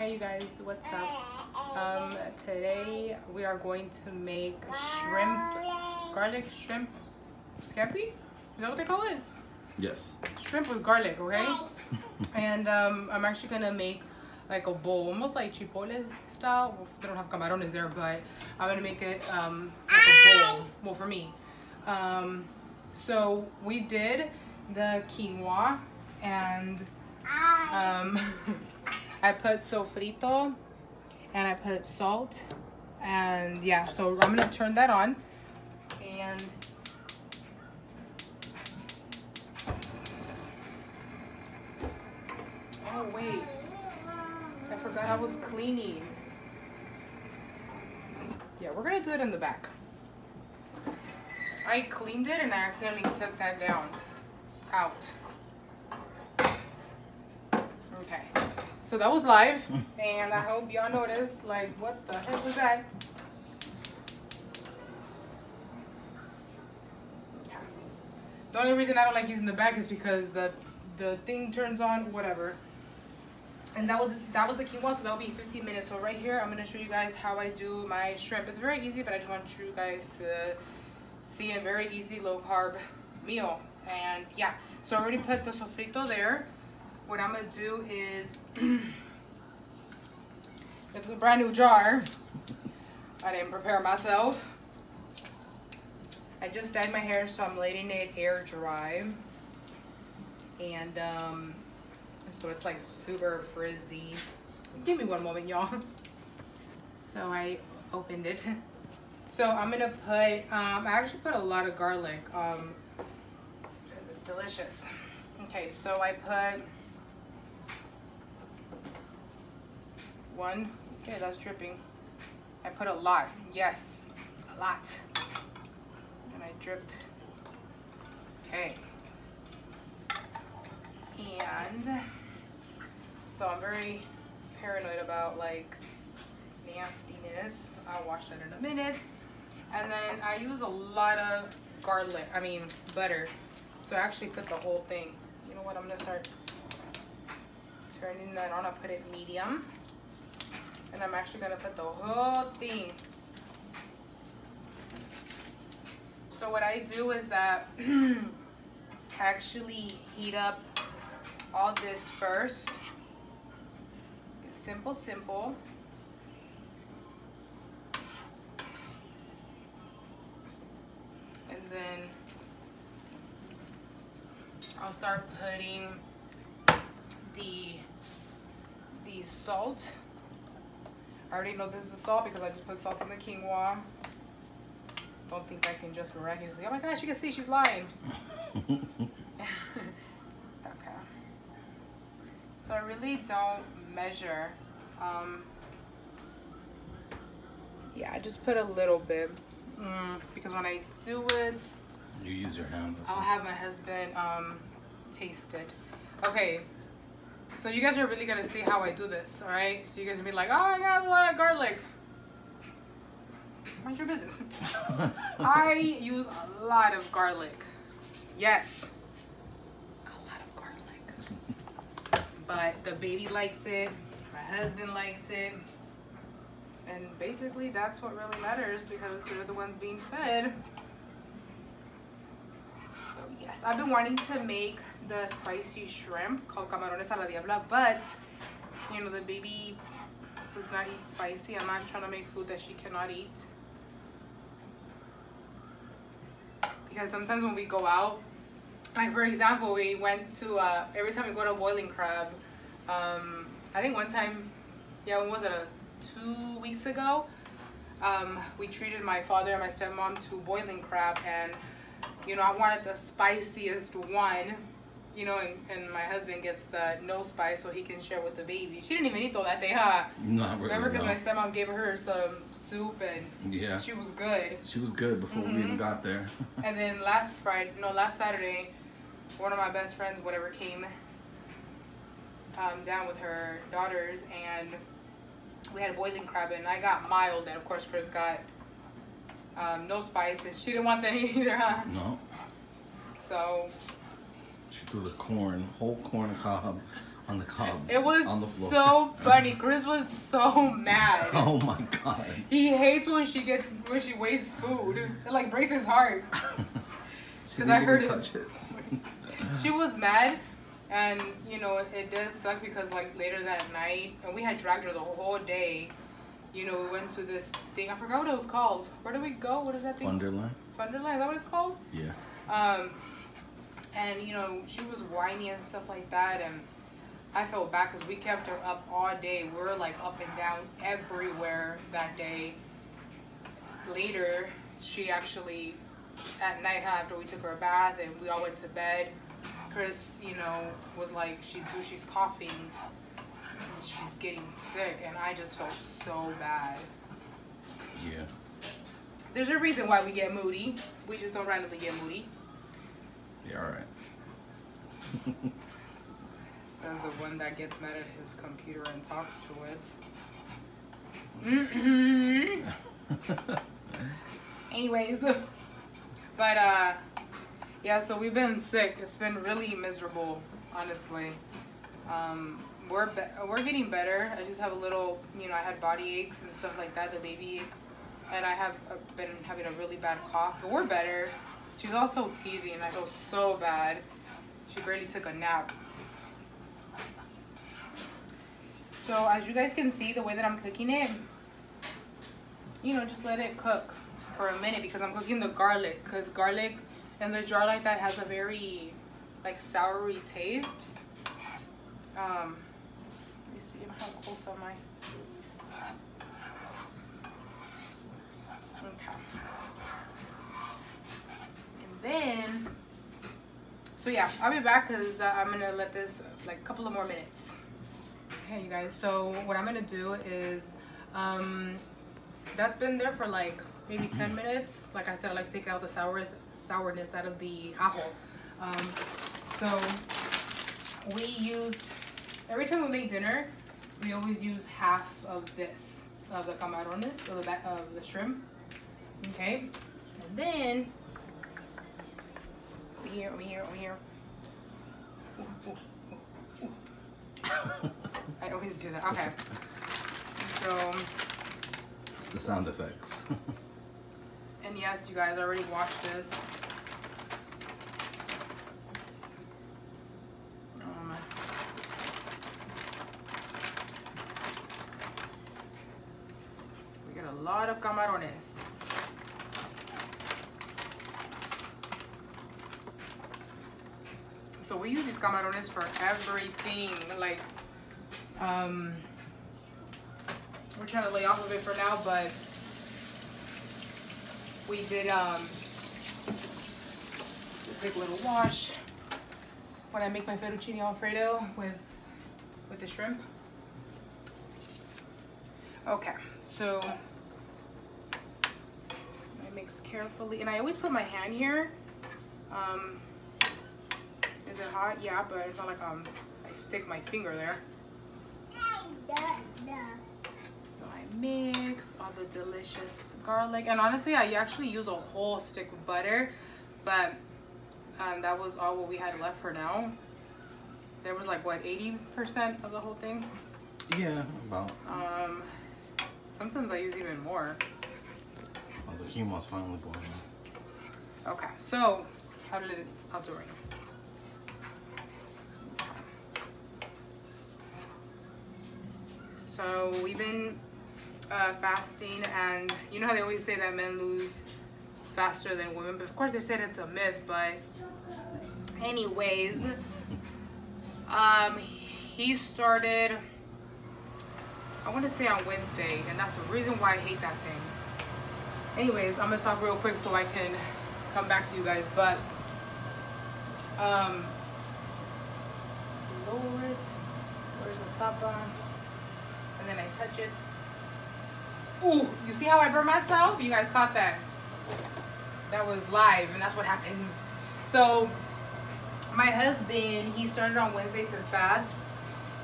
Hey you guys, what's up? Um, today we are going to make shrimp, garlic shrimp scampi? Is that what they call it? Yes. Shrimp with garlic, okay? and um, I'm actually gonna make like a bowl, almost like chipotle style. Well, they don't have camarones there, but I'm gonna make it um, like a bowl, well for me. Um, so we did the quinoa and um, I put sofrito and I put salt and yeah so I'm gonna turn that on and oh wait. I forgot I was cleaning. Yeah we're gonna do it in the back. I cleaned it and I accidentally took that down. Out okay. So that was live. Hmm. And I hope y'all noticed like what the heck was that? The only reason I don't like using the back is because the the thing turns on whatever. And that was that was the quinoa so that'll be 15 minutes. So right here i'm going to show you guys how i do my shrimp. It's very easy but i just want you guys to see a very easy low carb meal. And yeah so i already put the sofrito there what i'm to do is it's a brand new jar i didn't prepare myself i just dyed my hair so i'm letting it air dry and um so it's like super frizzy. Give me one moment, y'all. So I opened it. So I'm gonna put, um, I actually put a lot of garlic um, because it's delicious. Okay, so I put one, okay, that's dripping. I put a lot, yes, a lot. And I dripped, okay. And so I'm very paranoid about like nastiness. I'll wash that in a minute. And then I use a lot of garlic, I mean butter. So I actually put the whole thing. You know what, I'm gonna start turning that on. I'll put it medium. And I'm actually gonna put the whole thing. So what I do is that I actually heat up all this first simple, simple. And then I'll start putting the, the salt. I already know this is the salt because I just put salt in the quinoa. Don't think I can just miraculously, oh my gosh, you can see she's lying. okay. So I really don't measure. Um, yeah, I just put a little bit mm, because when I do it, You use your hand. I'll have my husband um, taste it. Okay, so you guys are really gonna see how I do this, all right? So you guys will be like, oh I got a lot of garlic. Mind your business. I use a lot of garlic. Yes. A lot of garlic. But the baby likes it my husband likes it. And basically that's what really matters because they're the ones being fed. Yes, I've been wanting to make the spicy shrimp called camarones a la diabla, but you know, the baby does not eat spicy. I'm not trying to make food that she cannot eat. Because sometimes when we go out, like for example, we went to, uh, every time we go to Boiling Crab, um, I think one time, yeah, when was it? A, two weeks ago, um, we treated my father and my stepmom to boiling crab, and you know, I wanted the spiciest one, you know, and, and my husband gets the no spice so he can share with the baby. She didn't even eat all that day, huh? Not really. Remember, because no. my stepmom gave her some soup and Yeah. she was good. She was good before we Mhm. even got there. And then last Friday, no, last Saturday, one of my best friends, whatever, came um, down with her daughters, and we had boiling crab, and I got mild, and of course Chris got um, no spice, and she didn't want that either, huh? no. So She threw the corn, whole corn cob On the cob. It was on the floor. so funny. Chris was so mad. Oh my god. He hates when she gets when she wastes food. It like breaks his heart. Because I heard his- it. She was mad, and you know it, it does suck because like later that night, and we had dragged her the whole day. You know, we went to this thing. I forgot what it was called. Where did we go? What is that thing? Wonderland. Funderland. Is that what it's called? Yeah. Um, and you know, she was whiny and stuff like that, and I felt bad because we kept her up all day. We were like up and down everywhere that day. Later, she actually, at night after we took her a bath and we all went to bed, Chris, you know, was like, she she's coughing, she's getting sick, and I just felt so bad. Yeah. There's a reason why we get moody. We just don't randomly get moody. Yeah. All right. Says the one that gets mad at his computer and talks to it. Anyways, but uh, yeah. So we've been sick. It's been really miserable, honestly. Um, we're be- we're getting better. I just have a little, you know, I had body aches and stuff like that. The baby, and I have uh, been having a really bad cough. But we're better. She's also teething. I feel so bad. She barely took a nap. So as you guys can see, the way that I'm cooking it, you know, just let it cook for a minute because I'm cooking the garlic. Because garlic in the jar like that has a very like soury taste. Um, me see how close am I? Okay. And then, so yeah, I'll be back because uh, I'm gonna let this like a couple of more minutes. Okay, you guys. So what I'm gonna do is, um, that's been there for like maybe 10 minutes. Like I said, I like take out the sourness, sourness out of the ajo. Um, so we used every time we make dinner, we always use half of this of the camarones of the of the shrimp. Okay, and then over here, over here, over here. Ooh, ooh, ooh. I always do that. Okay. So, It's the sound effects. and yes, you guys I already watched this. Um, we got a lot of camarones. So we use these camarones for everything. Like, um, we're trying to lay off of it for now, but we did um, a big little wash when I make my fettuccine alfredo with with the shrimp. Okay, so I mix carefully, and I always put my hand here. Um, is it hot? Yeah, but it's not like um I stick my finger there. So I mix all the delicious garlic, and honestly, I actually use a whole stick of butter, but um, that was all what we had left for now. There was like what 80% of the whole thing. yeah, about. Um, sometimes I use even more. The humo's finally boiling. Okay, so how did it? It. So we've been uh, fasting, and you know how they always say that men lose faster than women, but of course they said it's a myth. But anyways, um, he started. I want to say on Wednesday, and that's the reason why I hate that thing. Anyways, I'm gonna talk real quick so I can come back to you guys. But um, lower it. Where's the tapa? And then I touch it. Ooh, you see how I burn myself? You guys caught that? That was live, and that's what happens. So, my husband, he started on Wednesday to fast,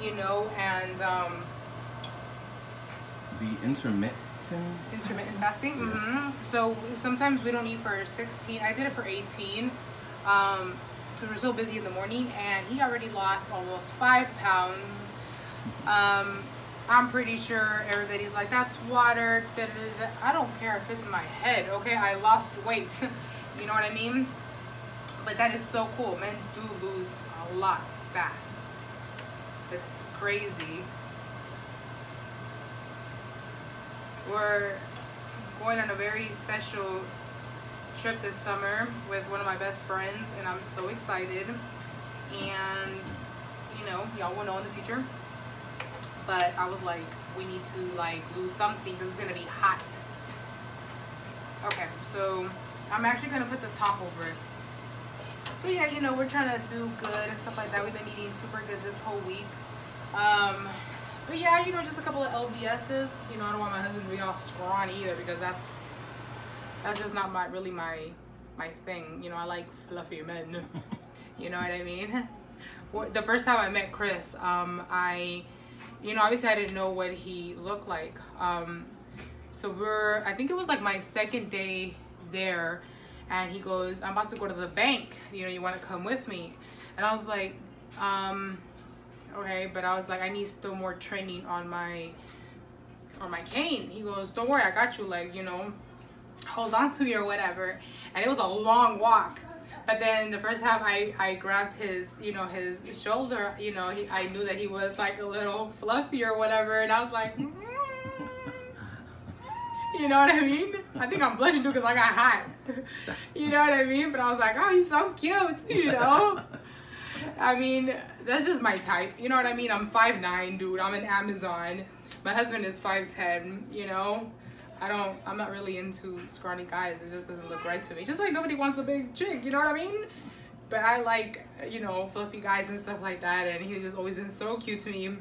you know, and um, The intermittent. Intermittent fasting. hmm So sometimes we don't eat for 16. I did it for 18. Um, because we're so busy in the morning, and he already lost almost five pounds. Um, I'm pretty sure everybody's like, that's water. Da, da, da, I don't care if it's my head, okay? I lost weight. you know what I mean? But that is so cool. Men do lose a lot fast. It's crazy. We're going on a very special trip this summer with one of my best friends and I'm so excited. And you know y'all will know in the future. But I was like we need to like lose something because it's gonna be hot. Okay so I'm actually gonna put the top over it. So yeah you know we're trying to do good and stuff like that. We've been eating super good this whole week. Um but yeah you know just a couple of lbs's you know i don't want my husband to be all scrawny either because that's that's just not my really my my thing. You know i like fluffy men. You know what i mean? The first time i met chris um i you know obviously i didn't know what he looked like. Um so we're i think it was like my second day there and he goes i'm about to go to the bank. You know you want to come with me? And i was like um okay but i was like i need still more training on my on my cane. He goes don't worry i got you like you know hold on to me or whatever. And it was a long walk. But then the first time I, I grabbed his you know his shoulder you know he, I knew that he was like a little fluffy or whatever and I was like mm. you know what I mean? I think I'm blushing too because I got hot you know what I mean? But I was like oh he's so cute you know I mean that's just my type you know what I mean I'm 5'9 dude I'm an Amazon my husband is 5'10 you know I don't, I'm not really into scrawny guys. It just doesn't look right to me. Just like nobody wants a big chick, you know what I mean? But I like, you know, fluffy guys and stuff like that. And he's just always been so cute to me,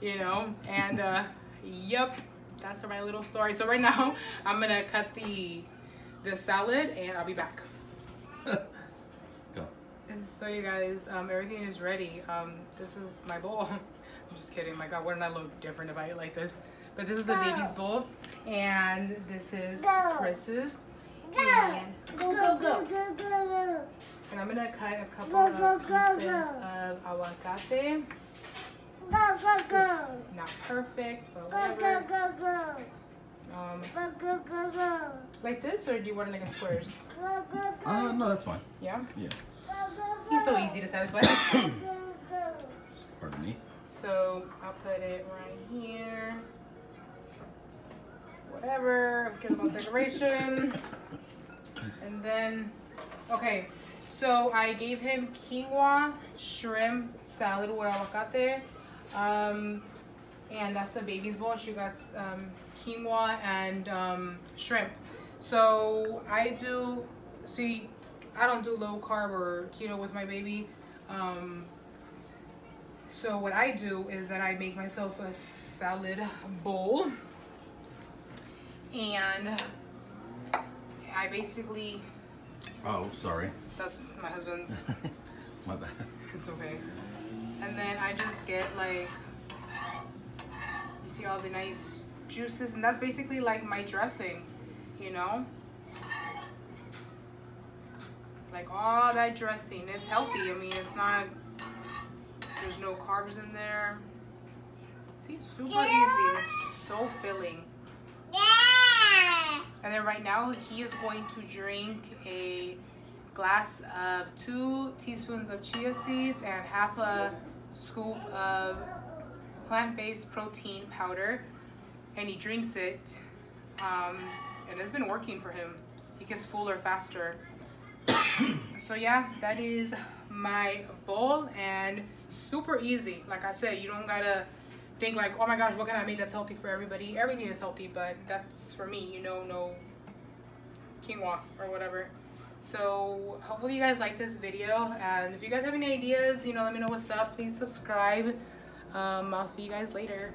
you know? And, uh, yep, that's my little story. So right now, I'm gonna cut the, the salad and I'll be back. Go. So you guys, um, everything is ready. Um, this is my bowl. I'm just kidding. My God, wouldn't I look different if I ate like this? But this is the baby's bowl. And this is go. Chris's. Go. And go, go, go, go, go, And I'm gonna cut a couple go, go, of go, pieces go. of aguacate. Go, go, go. Not perfect, but whatever. Go, go, go, go. Um, go, go, go, go. Like this, or do you want it like in squares? Go, go, go. Uh, no, that's fine. Yeah? Yeah. He's so easy to satisfy. go, go. Pardon me. So I'll put it right here whatever, get them on decoration. And then, okay, so I gave him quinoa, shrimp, salad with aguacate. Um, and that's the baby's bowl. She got um, quinoa and um, shrimp. So I do, see, I don't do low carb or keto with my baby. Um, so what I do is that I make myself a salad bowl and I basically. Oh, sorry. That's my husband's. my bad. It's okay. And then I just get like, you see all the nice juices, and that's basically like my dressing, you know? Like all that dressing. It's healthy. I mean, it's not, there's no carbs in there. See, super easy. It's so filling. Yeah. And then right now he is going to drink a glass of two teaspoons of chia seeds and half a scoop of plant-based protein powder. And he drinks it. Um, and it's been working for him. He gets fuller faster. so yeah, that is my bowl and super easy. Like I said, you don't gotta think like, oh my gosh, what can I make that's healthy for everybody? Everything is healthy, but that's for me, you know, no quinoa or whatever. So hopefully you guys like this video. And if you guys have any ideas, you know, let me know what's up. Please subscribe. Um, I'll see you guys later.